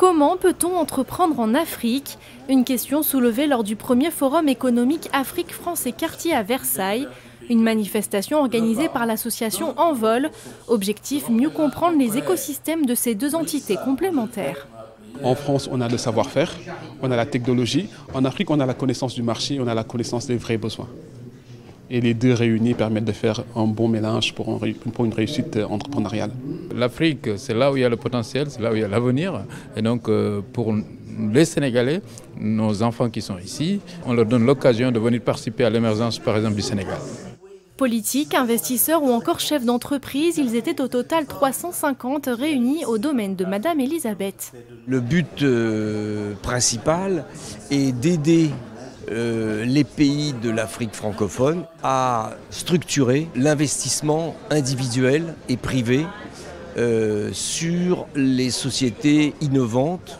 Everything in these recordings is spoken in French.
Comment peut-on entreprendre en Afrique? Une question soulevée lors du premier forum économique Afrique-France et quartier à Versailles. Une manifestation organisée par l'association Envol. Objectif, mieux comprendre les écosystèmes de ces deux entités complémentaires. En France, on a le savoir-faire, on a la technologie. En Afrique, on a la connaissance du marché, on a la connaissance des vrais besoins. Et les deux réunis permettent de faire un bon mélange pour, une réussite entrepreneuriale. L'Afrique, c'est là où il y a le potentiel, c'est là où il y a l'avenir. Et donc, euh, pour les Sénégalais, nos enfants qui sont ici, on leur donne l'occasion de venir participer à l'émergence, par exemple, du Sénégal. Politiques, investisseurs ou encore chefs d'entreprise, ils étaient au total 350 réunis au domaine de Madame Elisabeth. Le but euh, principal est d'aider euh, les pays de l'Afrique francophone à structurer l'investissement individuel et privé euh, sur les sociétés innovantes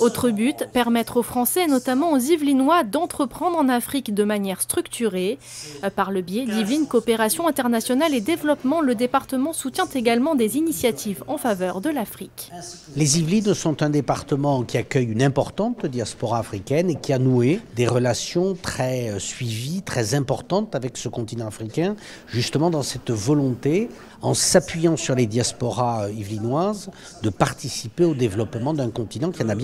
autre but, permettre aux Français, notamment aux Yvelinois, d'entreprendre en Afrique de manière structurée. Euh, par le biais d'Yvelines Coopération Internationale et Développement, le département soutient également des initiatives en faveur de l'Afrique. Les Yvelines sont un département qui accueille une importante diaspora africaine et qui a noué des relations très euh, suivies, très importantes avec ce continent africain, justement dans cette volonté, en s'appuyant sur les diasporas euh, yvelinoises, de participer au développement d'un continent qui en a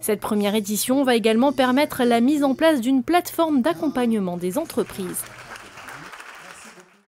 Cette première édition va également permettre la mise en place d'une plateforme d'accompagnement des entreprises.